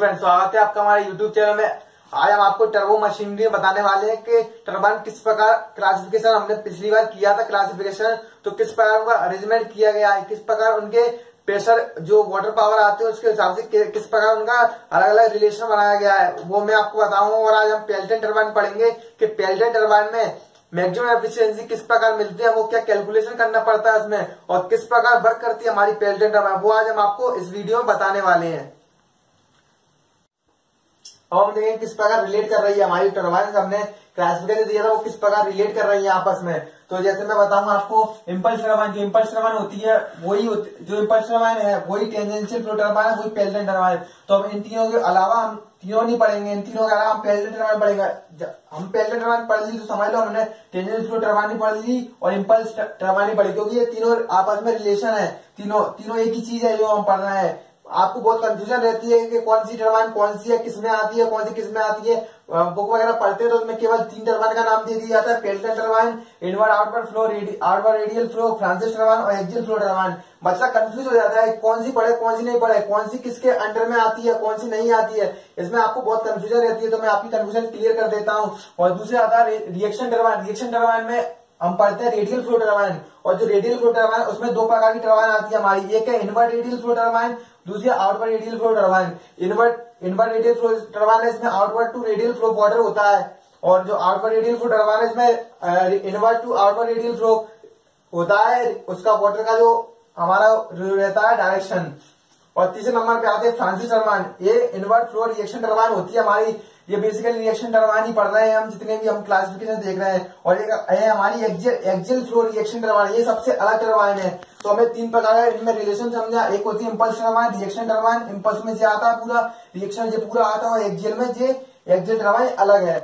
Friend स्वागत है आपका हमारे यूट्यूब चैनल में। आज हम आपको टर्बो मशीनरी बताने वाले हैं कि टर्बाइन किस प्रकार क्लासिफिकेशन हमने पिछली बार किया था क्लासिफिकेशन तो किस प्रकार उनका अरेंजमेंट किया गया है, किस प्रकार उनके प्रेशर जो वाटर पावर आते हैं उसके हिसाब से किस प्रकार उनका अलग अलग रिलेशन बनाया गया है, वो मैं आपको बताऊँगा। और आज हम पेल्टन टर्बाइन पढ़ेंगे कि पेल्टन टर्बाइन में मैक्सिमम एफिशिएंसी किस प्रकार मिलती है, वो क्या कैलकुलेशन करना पड़ता है उसमें, और किस प्रकार वर्क करती है हमारी पेल्टन टर्बाइन वो आज हम आपको इस वीडियो में बताने वाले हैं। और हम देखेंगे किस प्रकार रिलेट कर रही है हमारी टर्बाइन हमने क्लासिफिकेशन दिया था, वो किस प्रकार रिलेट कर रही है आपस में? तो जैसे मैं बताऊँगा आपको इम्पल्स टर्बाइन जो इम्पल्स टर्बाइन होती है, वही जो इम्पल्स टर्बाइन है, वही टेंजेंशियल फ्लो टर्बाइन वही पेल्टन टर्बाइन तो अब इन तीनों के अलावा हम तीनों नहीं पढ़ेंगे, इन तीनों के अलावा हम पेल्टन टर्बाइन पढ़ेंगे। हम पेल्टन टर्बाइन पढ़ ली तो समझ लो हमने टेंजेंशियल फ्लो टर्बाइन पढ़ ली और इम्पल्स टर्बाइन पढ़ी, क्योंकि ये तीनों आपस में रिलेशन है। तीनों तीनों एक ही चीज़ है जो हम पढ़ रहे हैं। आपको बहुत कंफ्यूजन रहती है कि कौन सी टर्बाइन कौन सी है किसमें आती है, कौन सी किसमें आती है। बुक वगैरह पढ़ते हैं तो उसमें केवल तीन टर्बाइन का नाम दे दिया जाता है। Pelton turbine inward outward flow outward radial flow Francis turbine और एक्जिल फ्लो टर्बाइन बच्चा कंफ्यूज हो जाता है कौन सी पढ़े, कौन सी नहीं पढ़े, कौन सी किसके अंडर में आती है, कौन सी नहीं आती है। इसमें आपको बहुत कंफ्यूजन रहती है तो मैं आपकी कंफ्यूजन क्लियर कर देता हूँ। और दूसरे आता है रिएक्शन टर्बाइन रिएक्शन टर्बाइन में हम पढ़ते हैं रेडियल फ्लो टर्बाइन और जो रेडियल फ्लो टर्बाइन उसमें दो प्रकार की टर्बाइन आती है हमारी। एक है इनवर्ट रेडियल फ्लो टर्बाइन दूसरी outward radial flow turbine inward inward radial flow turbine है, इसमें outward to radial flow water होता है, और जो आउटवर्ड रेडियल फ्लो टर्बाइन है, इसमें inward to outward radial flow होता है, उसका वाटर का जो हमारा रहता है डायरेक्शन और तीसरे नंबर पे आते हैं फ्रांसिस टर्बाइन ये इनवर्ट फ्लो रिएक्शन टर्बाइन होती है हमारी। ये बेसिकली रिएक्शन टर्बाइन ही पढ़ रहे हैं हम जितने भी हम क्लासिफिकेशन देख रहे हैं। और ये हमारी एक्जेल फ्लो रिएक्शन टर्बाइन ये सबसे अलग टर्बाइन है। तो हमें तीन प्रकार है इनमें रिलेशन समझा एक होती है impulse turbine reaction turbine impulse में से आता है पूरा। रिएक्शन जो पूरा आता है और एक्जेल में जे एक्जेल टर्बाइन अलग है।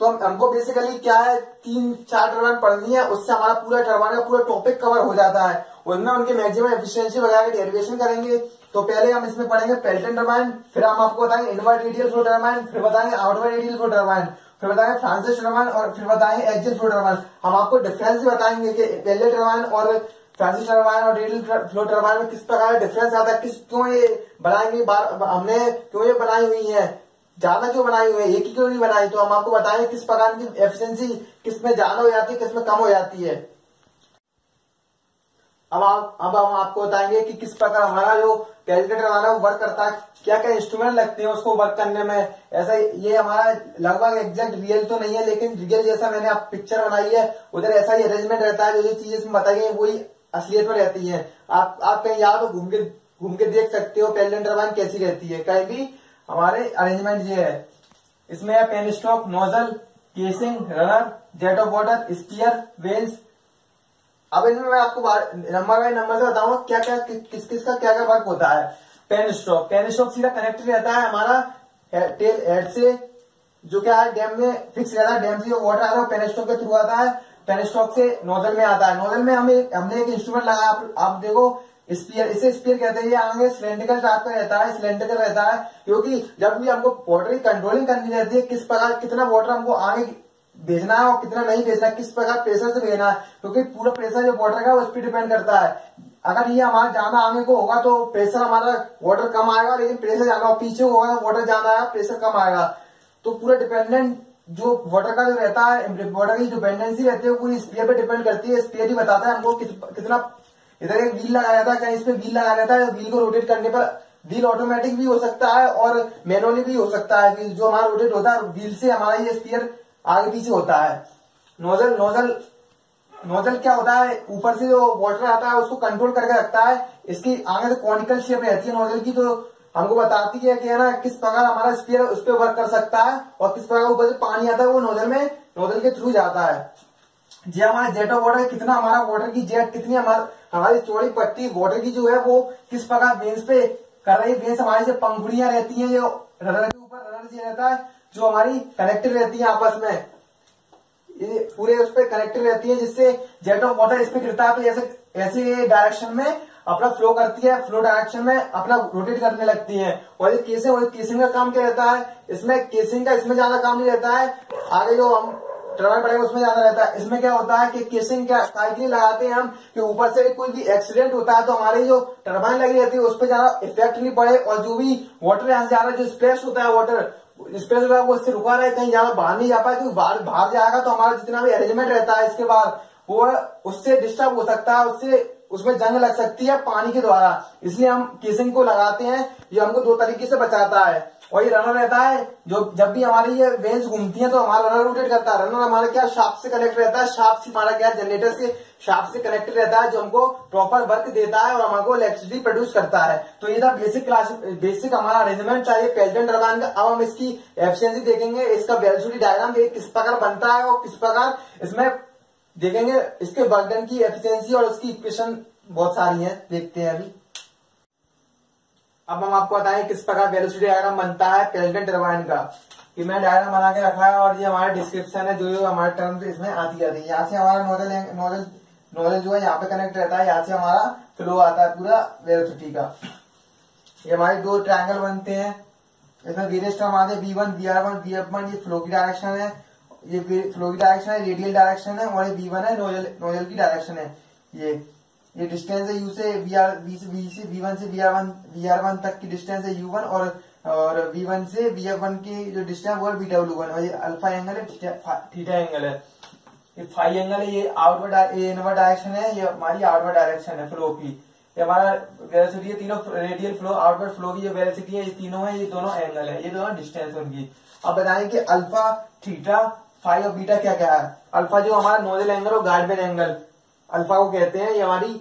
तो हम, हमको बेसिकली क्या है? तीन चार टर्बाइन पढ़नी है। उससे हमारा पूरा टर्बाइन का पूरा टॉपिक कवर हो जाता है। उनमें उनके मैक्सिमम एफिशिएंसी वगैरह की डेरिवेशन करेंगे। तो पहले हम इसमें पढ़ेंगे पेल्टन टर्बाइन फिर हम आपको बताएँगे इनवर्ट रेडियल फ्लो टर्बाइन फिर बताएँगे आउटवर्ड रेडियल फ्लो टर्बाइन फिर बताएँगे फ्रांसिस टर्बाइन और फिर बताएँगे एक्जिल फ्लो टर्बाइन हम आपको डिफरेंस भी बताएँगे कि पेल्टन टर्बाइन और फ्रांसिस टर्बाइन और रेडियल फ्लो टर्बाइन में किस प्रकार डिफरेंस आता है, किस क्यों ये बनाएँगे हमने क्यों ये बनाई हुई है, ज़्यादा क्यों बनाई हुई है, एक ही क्यों नहीं बनाई तो हम आपको बताएँगे किस प्रकार की एफिशिएंसी किसमें ज़्यादा हो जाती है, किसमें कम हो जाती है। अब आप, अब हम आपको बताएँगे कि किस प्रकार हमारा जो कैलकुलेटर वाला वर्क करता है। क्या क्या इंस्ट्रूमेंट लगते हैं उसको वर्क करने में? ऐसा ये हमारा लगभग एग्जैक्ट रियल तो नहीं है, लेकिन रियल जैसा मैंने आप पिक्चर बनाई है, उधर ऐसा ही अरेंजमेंट रहता है, जो जो चीज़ें इसमें बताई गई वही असलियत में रहती है। आप आप कहीं यहाँ तो घूम के घूम के देख सकते हो पेलेंट टर्बाइन कैसी रहती है। कहीं भी हमारे अरेंजमेंट ये है। इसमें है penstock nozzle casing runner jet of water spear wells अब इनमें मैं आपको नंबर बाय नंबर से बताऊँगा क्या क्या कि, किस किस का क्या क्या वर्क होता है। पेन स्ट्रोक पेन स्ट्रोक सीधा कनेक्टेड रहता है हमारा टेल हेड से जो क्या है डैम में फिक्स रहता है। डैम से जो वाटर आ रहा है पेन स्ट्रोक के थ्रू आता है। पेन स्ट्रोक से नोजल में आता है। नोजल में हमें हमने एक इंस्ट्रूमेंट लगाया आप, आप देखो स्पीयर इसे स्पीयर कहते हैं। ये आगे सिलेंड्रिकल टाइप का रहता है सिलेंड्रिकल रहता है। क्योंकि जब भी हमको वाटर की कंट्रोलिंग करनी रहती है किस प्रकार कितना वाटर हमको आगे भेजना है और कितना नहीं भेजना है किस प्रकार प्रेशर से भेजना है, क्योंकि पूरा प्रेशर जो वाटर का उस पर डिपेंड करता है। अगर ये हमारा जाना आगे को होगा तो प्रेशर हमारा वाटर कम आएगा, लेकिन प्रेशर जाना पीछे होगा तो वाटर जाना आएगा प्रेशर कम आएगा। तो पूरा डिपेंडेंट जो वाटर का जो रहता है वाटर की डिपेंडेंसी रहती है पूरी स्पीयर पे डिपेंड करती है। स्पीयर ही बताता है हमको कितना इधर एक व्हील लगाया जाता है, कहीं इसमें व्हील लगाया जाता है व्हील को रोटेट करने पर व्हील ऑटोमेटिक भी हो सकता है और मैनुअली भी हो सकता है। जो हमारा रोटेट होता है व्हील से हमारा ये स्पीयर आगे पीछे होता है। नोजल नोजल नोजल क्या होता है? ऊपर से जो वाटर आता है, उसको कंट्रोल करके रखता है। इसकी आगे से कॉनिकल शेप रहती है नोजल की तो हमको बताती है कि है ना, किस प्रकार हमारा स्पीयर उस पर वर्क कर सकता है और किस प्रकार ऊपर से पानी आता है, वो नोजल में, नोजल के थ्रू जाता है। जी, हमारा जेट ऑफ़ वाटर कितना हमारा वाटर की जेट कितनी हमारा चौड़ी पट्टी वाटर की जो है, वो किस प्रकार बेंस पे कर रही बेंस हमारी जो पंखुड़ियाँ रहती है जो रनर के ऊपर रनर जी रहता है। जो हमारी कनेक्टेड रहती है आपस में, ये पूरे उस पर कनेक्टेड रहती है, जिससे जेट ऑफ़ वाटर इस पे गिरता है तो ऐसे ऐसे डायरेक्शन में अपना फ्लो करती है फ्लो डायरेक्शन में अपना रोटेट करने लगती है। और ये केसिंग और केसिंग का काम क्या रहता है? इसमें केसिंग का, इसमें ज़्यादा काम नहीं रहता है। आगे जो हम टर्बाइन पड़ेगा उसमें ज़्यादा रहता है। इसमें क्या होता है कि केसिंग क्या साइकिल लगाते हैं हम कि ऊपर से कोई भी एक्सीडेंट होता है तो हमारी जो टर्बाइन लगी रहती है, उस पर ज़्यादा इफ़ेक्ट नहीं पड़े। और जो भी वाटर यहाँ से जा रहा है जो स्प्रेस होता है वाटर स्प्रेस होता को इससे रुका रहे, कहीं ज़्यादा बाहर नहीं जा पाए, क्योंकि बाहर बाहर जाएगा तो हमारा जितना भी अरेंजमेंट रहता है, इसके बाद वो उससे डिस्टर्ब हो सकता है, उससे उसमें जंग लग सकती है पानी के द्वारा। इसलिए हम केसिंग को लगाते हैं, ये हमको दो तरीके से बचाता है। और ये रनर रहता है, जो जब भी हमारी ये वेन्स घूमती हैं तो हमारा रनर रोटेट करता है। रनर हमारा क्या शाफ्ट से कनेक्ट रहता है शाफ्ट से हमारा क्या जनरेटर से शाफ्ट से कनेक्टेड रहता है, जो हमको प्रॉपर वर्क देता है और हमको इलेक्ट्रिसिटी प्रोड्यूस करता है। तो ये था बेसिक क्लास बेसिक हमारा अरेंजमेंट चाहिए पेल्टन टर्बाइन का अब हम इसकी एफिशिएंसी देखेंगे, इसका बेलसुटी डायग्राम किस प्रकार बनता है और किस प्रकार इसमें देखेंगे, इसके बर्डन की एफिशिएंसी और उसकी इक्वेशन बहुत सारी है, देखते हैं अभी। अब हम आपको बताएँ किस प्रकार वेलोसिटी डायग्राम बनता है पेल्टन टर्बाइन का। कि मैं डायग्राम बना के रखा है और ये हमारा डिस्क्रिप्शन है, जो जो हमारे टर्म इसमें आती जाती है। यहाँ से हमारा नोजल नोजल नोजल जो है, यहाँ पे कनेक्ट रहता है। यहाँ से हमारा फ्लो आता है पूरा वेलोसिटी का। ये हमारे दो ट्रायंगल बनते हैं। इसमें वेरियस टर्म आते हैं V one V R one V F one ये फ्लो की डायरेक्शन है। ये फ्लो की डायरेक्शन है रेडियल डायरेक्शन है और ये वी वन है नोजल नोजल की डायरेक्शन है ये। ये डिस्टेंस है यू से वी आर वी से वी से वी वन से V R one V R one तक की डिस्टेंस है यू वन और और वी वन से वी एफ़ वन की जो डिस्टेंस वो है वी डब्ल्यू वन और ये अल्फ़ा एंगल है थीटा एंगल है। ये फाइव एंगल है, ये आउटवर्ड ये इनवर्ड डायरेक्शन है, ये हमारी आउटवर्ड डायरेक्शन है फ्लो की। ये हमारा वेलोसिटी है, तीनों रेडियल फ्लो आउटवर्ड फ्लो की जो वेलोसिटी है, ये तीनों है, ये दोनों एंगल है, ये दोनों डिस्टेंस उनकी। अब बताएँ कि अल्फ़ा थीटा फाइव और बीटा क्या क्या है? अल्फ़ा जो हमारा नोजल एंगल और गार्डवेन एंगल। अल्फ़ा को कहते हैं, ये हमारी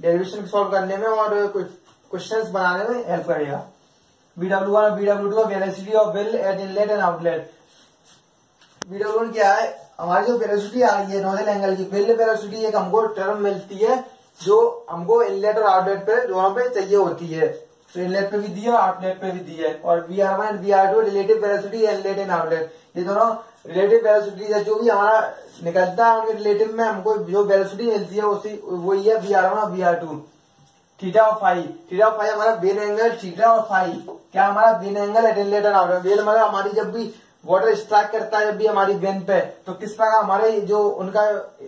डेरिवेशन सॉल्व करने में और क्वेश्चंस बनाने में हेल्प करेगा। B W one B W two velocity of whirl at inlet and outlet B W one क्या है? हमारी जो वेलोसिटी आ रही है नोजल एंगल की विल वेलोसिटी एक हमको टर्म मिलती है, जो हमको इनलेट और आउटलेट पे दोनों पे चाहिए होती है। तो इनलेट पे भी दी है और आउटलेट पे भी दी है। और V R one V R two relative velocity inlet and outlet ये दोनों रिलेटिव वेलोसिटी है जो भी हमारा निकलता है उनके रिलेटिव में हमको जो वेलोसिटी मिलती है, उसी, वही है वी आर वन और वी आर टू थीटा और फाइव थीटा और फाइव हमारा बेन एंगल थीटा और फाइव क्या हमारा बेन एंगल है रिलेटेड आउट बेन मतलब हमारी जब भी वाटर स्ट्राइक करता है जब भी हमारी वेन पे तो किस प्रकार हमारे जो उनका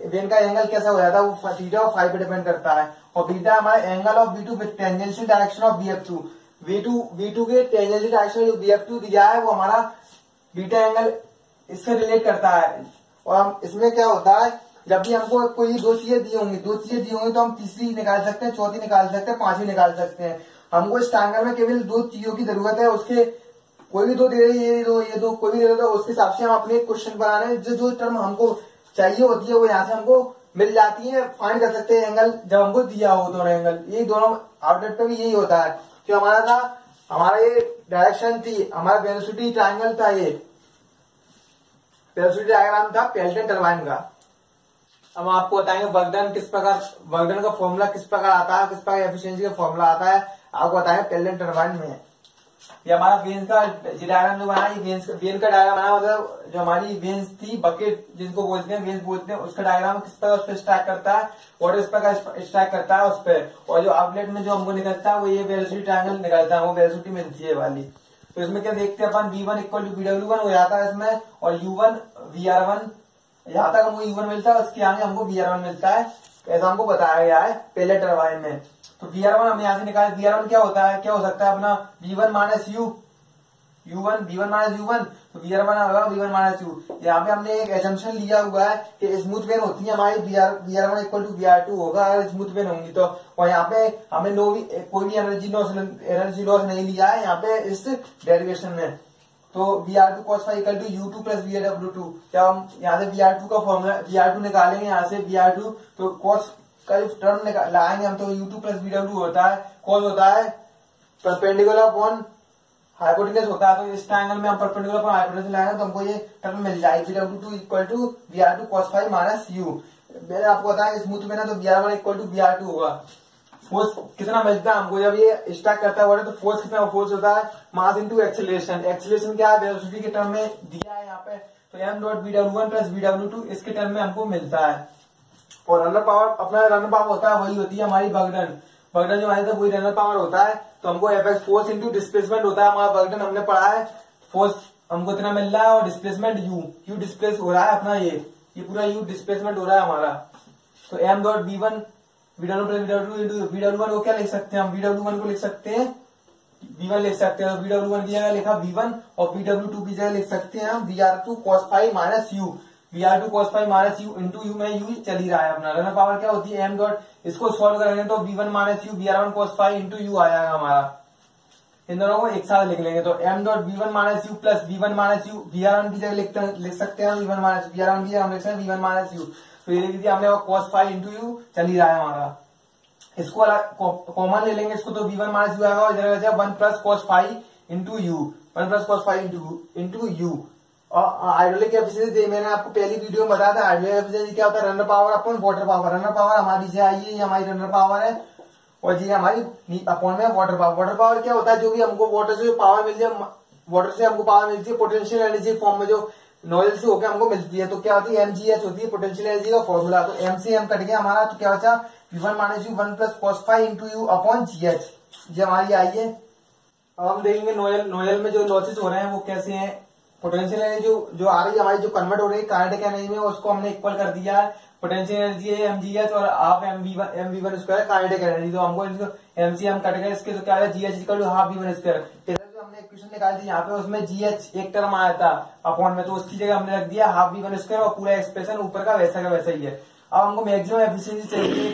वेन का एंगल कैसा हो जाता है, वो थीटा और फाइव पे डिपेंड करता है। और बीटा हमारा angle of B two tangential direction of V F two V two V two के टेंजेंशियल डायरेक्शन जो वी एफ़ टू दिया है, वो हमारा बीटा एंगल इससे रिलेट करता है। और हम, इसमें क्या होता है, जब भी हमको कोई दो चीज़ें दी होंगी दो चीज़ें दी होंगी तो हम तीसरी निकाल सकते हैं, चौथी निकाल सकते हैं, पांचवी निकाल सकते हैं। हमको इस टांगर में केवल दो चीज़ों की ज़रूरत है, उसके कोई भी दो दे रही ये दो ये दो, कोई भी दे रहा उसके हिसाब से हम अपने क्वेश्चन बना रहे हैं। जो जो टर्म हमको चाहिए होती है, वो यहाँ से हमको मिल जाती है फाइंड कर सकते हैं एंगल जब हमको दिया हो दोनों एंगल ये दोनों आउटलेट पे भी यही होता है। जो हमारा था, हमारा ये डायरेक्शन थी, हमारा वेलोसिटी ट्राइंगल था ये। वेलोसिटी डायग्राम था पेल्टन टर्बाइन का। अब आपको बताएँगे वर्कडन किस प्रकार वर्कडन का फॉर्मूला किस प्रकार आता है, किस प्रकार एफिशिएंसी का फॉर्मूला आता है। आपको बताएँगे पेल्टन टर्बाइन में। ये हमारा वेन्स का डायग्राम जो बना वेन्स वेन का डायग्राम बना मतलब जो हमारी वेन्स थी बकेट जिसको बोलते हैं वेन्स बोलते हैं, उसका डायग्राम किस प्रकार उस पर स्ट्राइक करता है और इस प्रकार स्ट्राइक करता है उस पर और जो आउटलेट में जो हमको निकलता है, वो ये वेलोसिटी ट्रायंगल निकलता है, वो वेलोसिटी मिलती है वाली। तो इसमें क्या देखते हैं अपन? V one equal to V W one हो जाता है इसमें, और U one V R one यहाँ तक हमको यू वन मिलता है, उसके आगे हमको वी आर वन मिलता है। ऐसा हमको बताया गया है पहले टर्बाइन में। तो वी आर वन हम यहाँ से निकाले। वी आर वन क्या होता है? क्या हो सकता है अपना? V one minus U U one V one minus U one तो वी आर वन होगा वी वन माइनस यू यहाँ पे हमने एक एजम्पन लिया हुआ है कि स्मूथ वेन होती है हमारी V R V R one equal to V R two होगा, अगर स्मूथ वेन होंगी तो। और यहाँ पे हमने नो भी कोई भी एनर्जी लॉस एनर्जी लॉस नहीं लिया है, यहाँ पे इस डेरिवेशन में। तो V R two cos five equal to U two plus V R W two जब हम यहाँ से वी आर टू का फॉर्मूला वी आर टू निकालेंगे यहाँ से वी आर टू तो कॉस का टर्म लाएँगे हम तो U two plus V W होता है कॉस होता है परपेंडिकुलर अपॉन हाइपोटेनस होता है तो इस ट्रायंगल में हम परपेंडिकुलर पर हाइपोटेनस लाएँगे तो हमको ये टर्म मिल जाएगी W two equal to V R two cos five minus U मैंने आपको बताया स्मूथ में ना तो V R one equal to V R two होगा। फोर्स कितना मिलता है हमको? जब ये स्टार्ट करता है तो फोर्स कितना फोर्स होता है? मास इंटू एक्सीलेशन एक्सीलेशन क्या है? वेलोसिटी के टर्म में दिया है यहाँ पे। तो M dot B W one plus B W two इसके टर्म में हमको मिलता है। और रनर पावर अपना रनर पावर होता है, वही होती है हमारी बगडन। बगडन जो हमारे वही रनर पावर होता है तो हमको F X force into displacement होता है। हमारा बर्डन हमने पढ़ा है फोर्स हमको इतना मिल रहा है और डिस्प्लेसमेंट यू यू डिस्प्लेस हो रहा है अपना ये ये पूरा यू डिस्प्लेसमेंट हो रहा है हमारा। तो M dot B one V W plus V W into V one को क्या लिख सकते हैं? हम वी डब्ल्यू वन को लिख सकते हैं वी वन लिख सकते हैं वी डब्ल्यू वन की जगह लिखा वी वन और वी डब्ल्यू टू की जगह लिख सकते हैं हम। V R two cos five minus U V R two cos five minus U into U में यू चल ही रहा है अपना। रनर पावर क्या होती है? एम डॉट इसको सॉल्व करेंगे तो V one minus U V R one cos five into U आ जाएगा हमारा। इन दोनों को एक साथ लिख लेंगे तो M dot V one minus U plus V one minus U V R one की जगह लिखते लिख सकते हैं V one minus V R one की जगह हम लिख सकते हैं वी वन माइनस यू तो ये लिख दिया हमने कॉस फाइव इंटू यू चल ही रहा है हमारा। इसको कॉमन ले लेंगे इसको तो वी वन माइनस यू आएगा और जगह one plus cos five into U one plus cos five into U hydraulic efficiency मैंने आपको पहली वीडियो में बताया था हाइड्रोलिक एफिशिएंसी क्या होता है रनर पावर अपन वाटर पावर रनर पावर हमारी से आई है हमारी रनर पावर है, और जी हमारी अपॉन में वाटर पावर वाटर पावर क्या होता है, जो भी हमको वाटर से पावर मिलती है वाटर से हमको पावर मिलती है पोटेंशियल एनर्जी फॉर्म में जो नॉलेज से होकर हमको मिलती है तो क्या होती है एमजीएच होती है पोटेंशियल एनर्जी का फॉर्मूला तो एम से एम कट गया हमारा तो क्या बचा? V one minus U one plus cos five into U upon G H ये हमारी आई है। अब हम देखेंगे नोयल नोयल में जो लॉसेस हो रहे हैं, वो कैसे हैं। पोटेंशियल एनर्जी जो जो आ रही है, हमारी जो कन्वर्ट हो रही है कार्डिक एनर्जी में, उसको हमने इक्वल कर दिया है। पोटेंशियल एनर्जी है एमजीएच और half M V M V one square cardiac energy तो हमको एमसीएम कट गए इसके तो क्या है GH equal to half V one square जो हमने इक्वेशन निकाली थी, यहाँ पे उसमें जीएच एक टर्म आया था अपॉन में तो उसकी जगह हमने रख दिया हाफ़ वी वन स्क्वायर और पूरा एक्सप्रेशन ऊपर का वैसा का वैसा ही है। अब हमको मैक्सिमम एफिशिएंसी चाहिए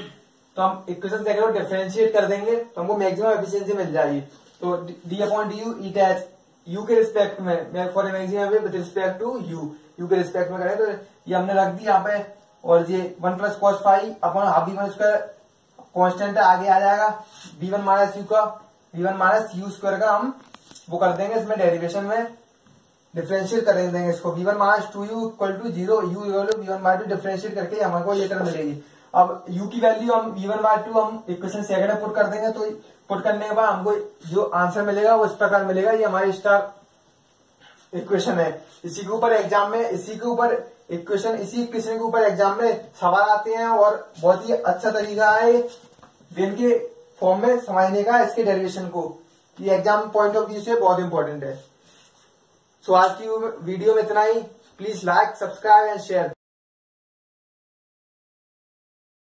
तो हम इक्वेशन से डिफ्रेंशिएट कर देंगे तो हमको मैक्सिमम एफिशिएंसी मिल जाएगी। तो डी अपॉन डी यू ई टैच यू के रिस्पेक्ट में for maximum with respect to U U के रिस्पेक्ट में करें तो ये हमने रख दी यहाँ पे। और ये one plus cos five, upon half V one square constant आगे आ जाएगा। वी वन माइनस यू का V one minus U square का हम वो कर देंगे इसमें डेरिवेशन में। डिफ्रेंशिएट कर देंगे इसको। V one minus two U equal to zero U equal to V one minus two differentiate करके हमको ये टर्म मिलेगी। अब u की वैल्यू हम बी वन बाय टू हम इक्वेशन सेकंड में पुट कर देंगे तो पुट करने के बाद हमको जो आंसर मिलेगा, वो इस प्रकार मिलेगा। ये हमारी स्टार इक्वेशन है। इसी के ऊपर एग्ज़ाम में, इसी के ऊपर इक्वेशन इसी इक्वेशन के ऊपर एग्ज़ाम में सवाल आते हैं और बहुत ही अच्छा तरीका है वेन के फॉर्म में समझने का, इसके डेरिवेशन को। ये एग्ज़ाम पॉइंट ऑफ़ व्यू से बहुत इंपॉर्टेंट है। सो आज की वीडियो में इतना ही। Please like subscribe and share